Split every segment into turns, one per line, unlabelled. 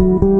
thank you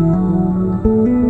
you.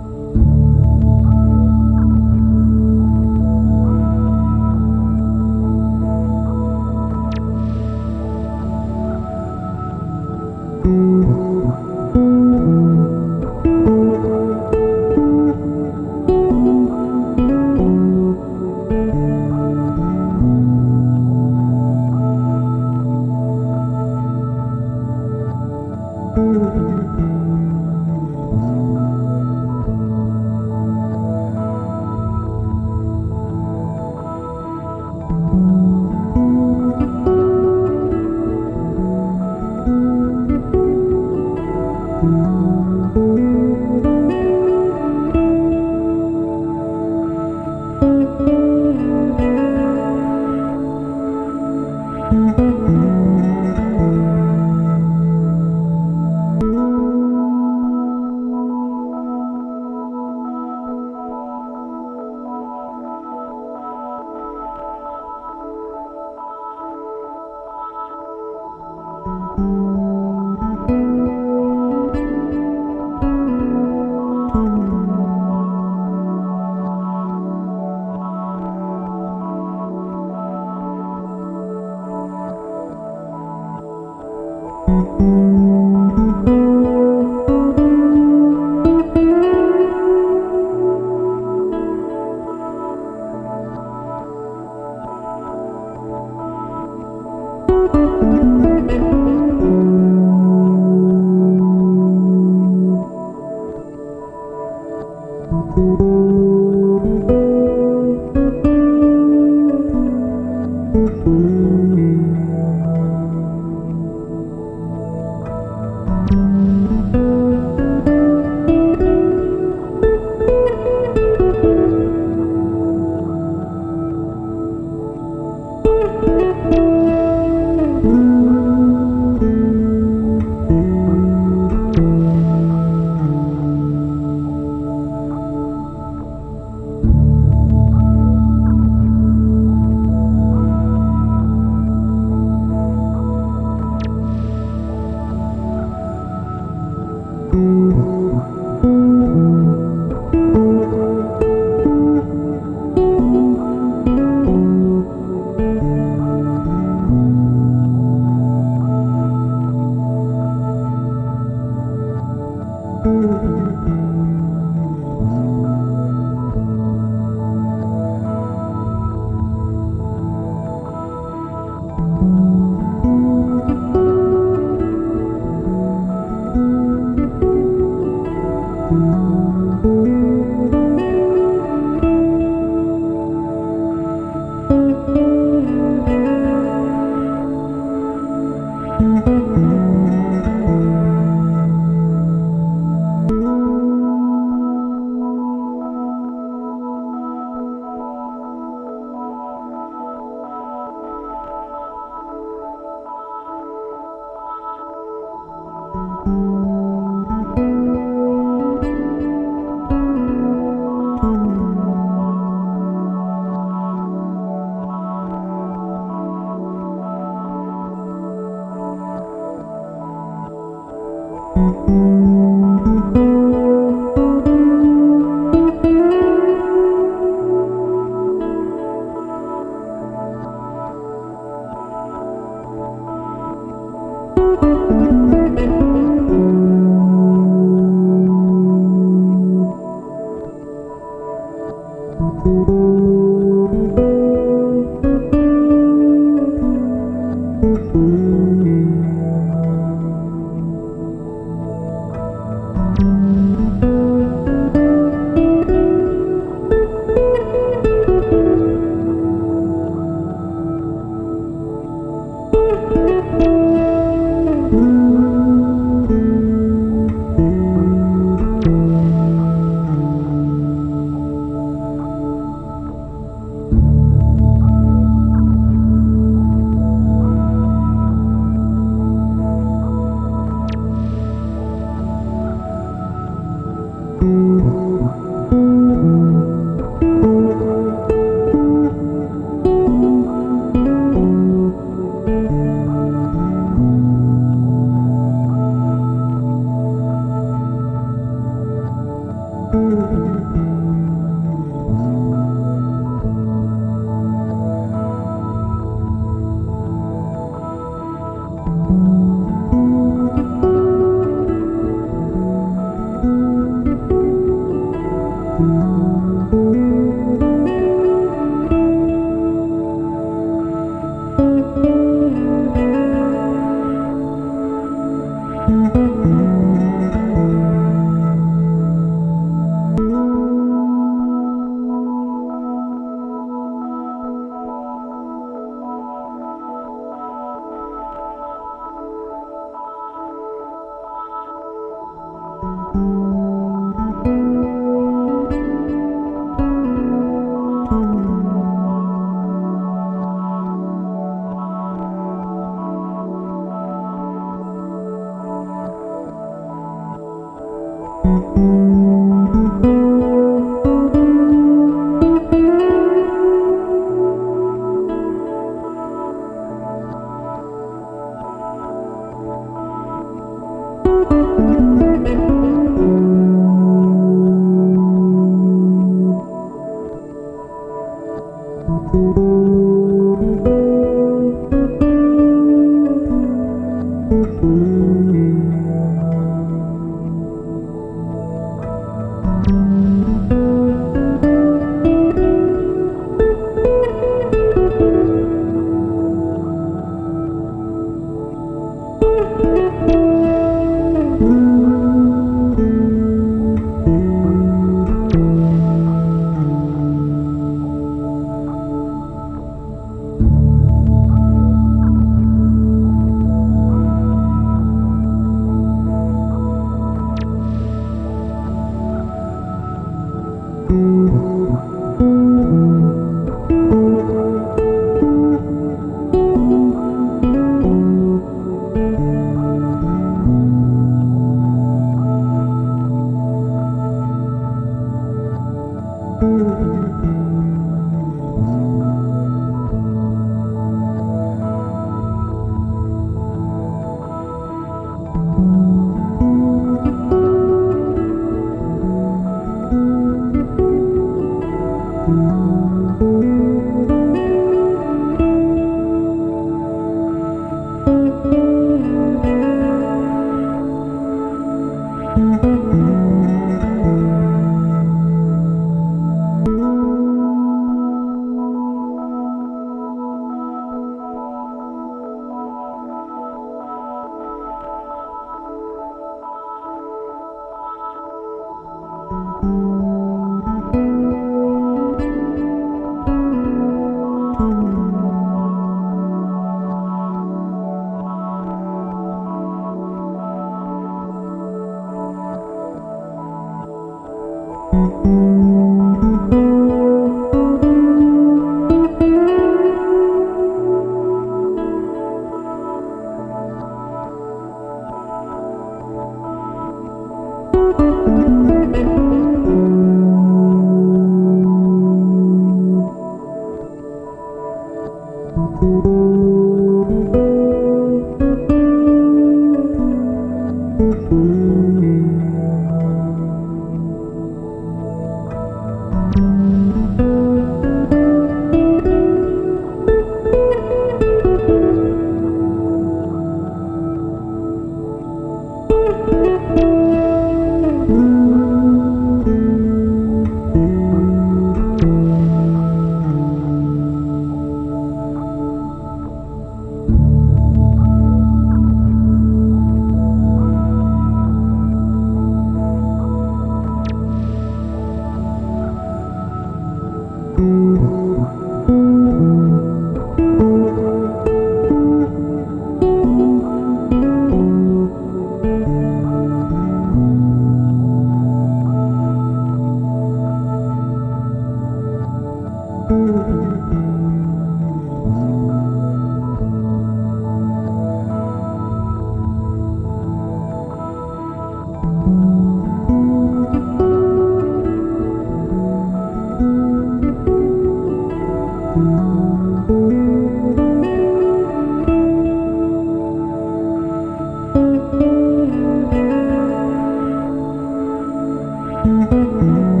Thank you.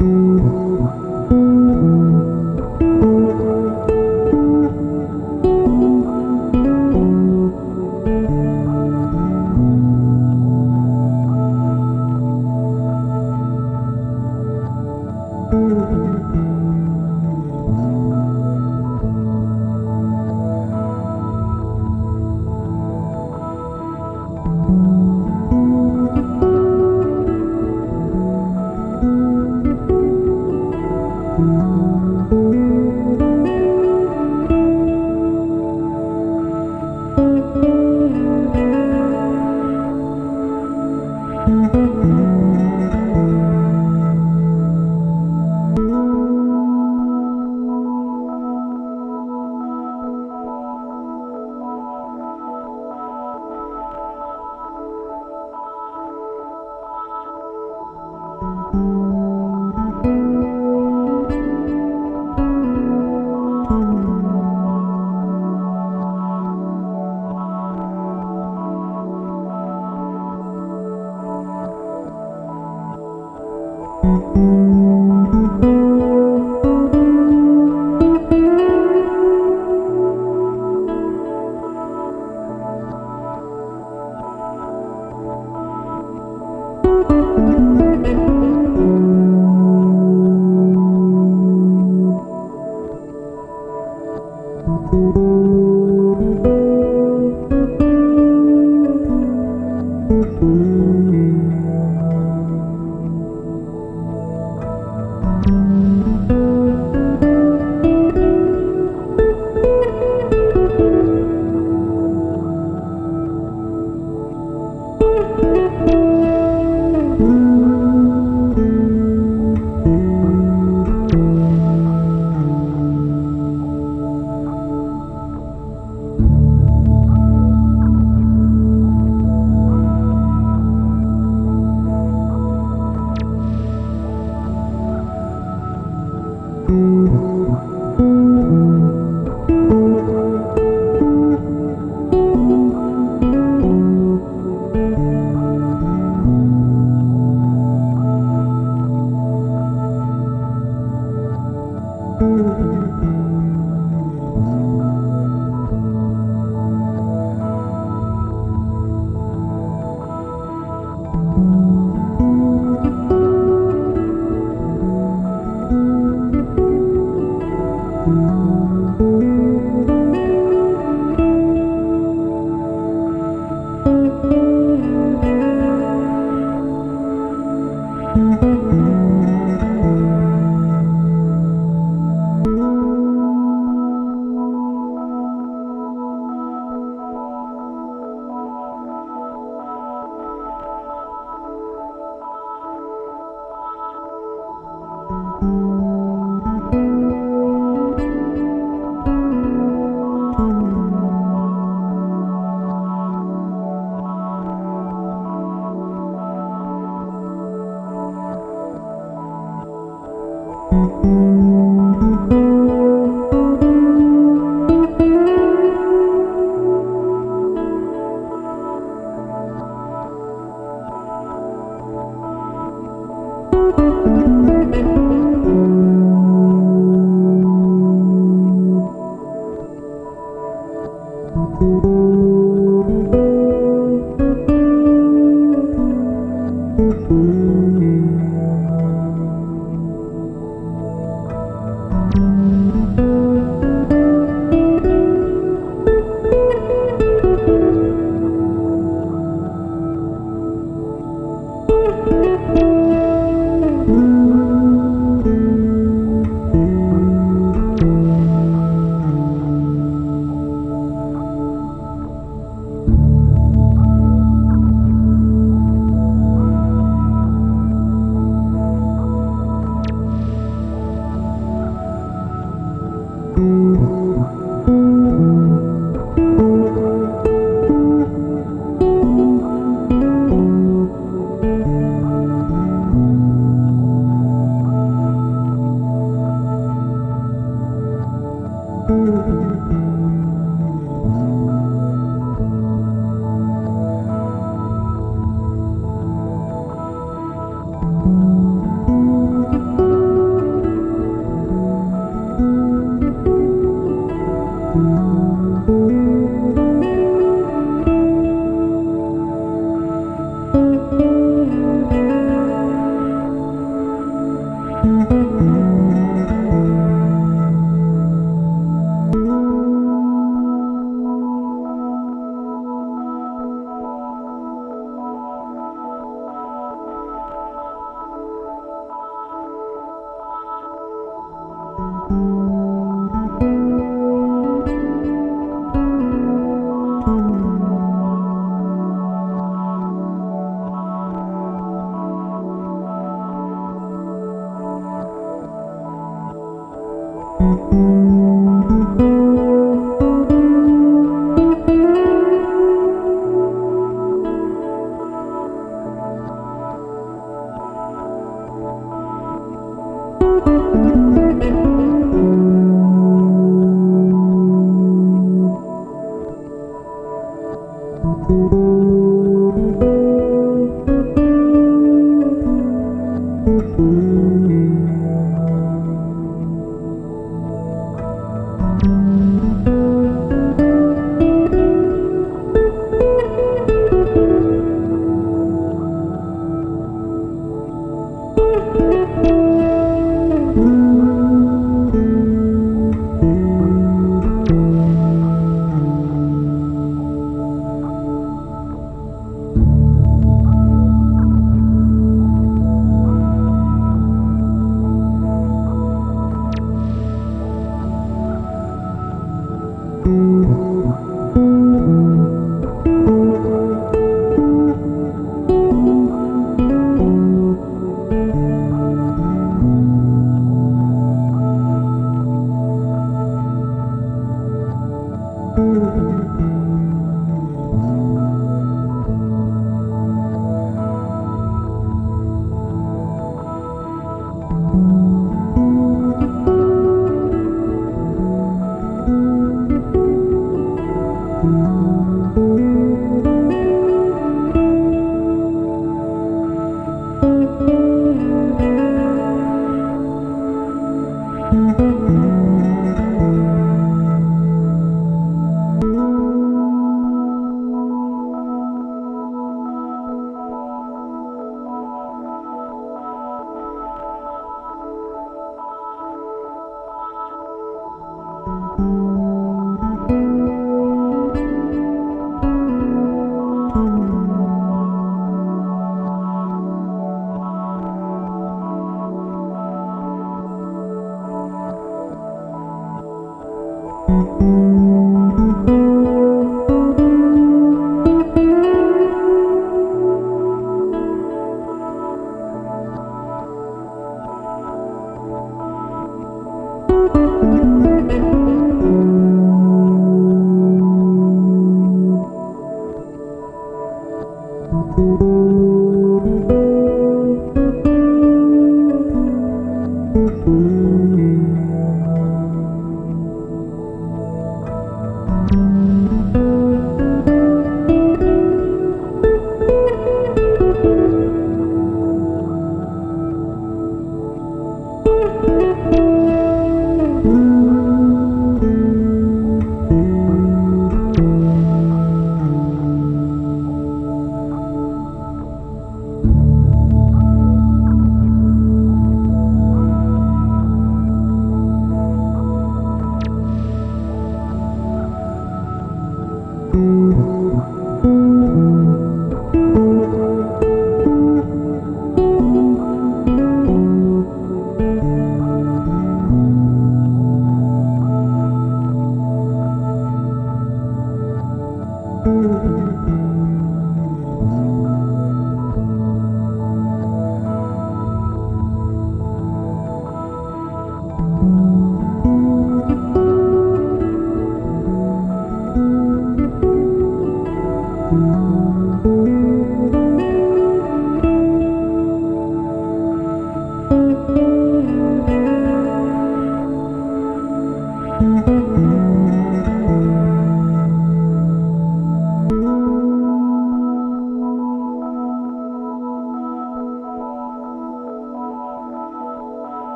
Thank you. thank you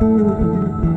Thank you.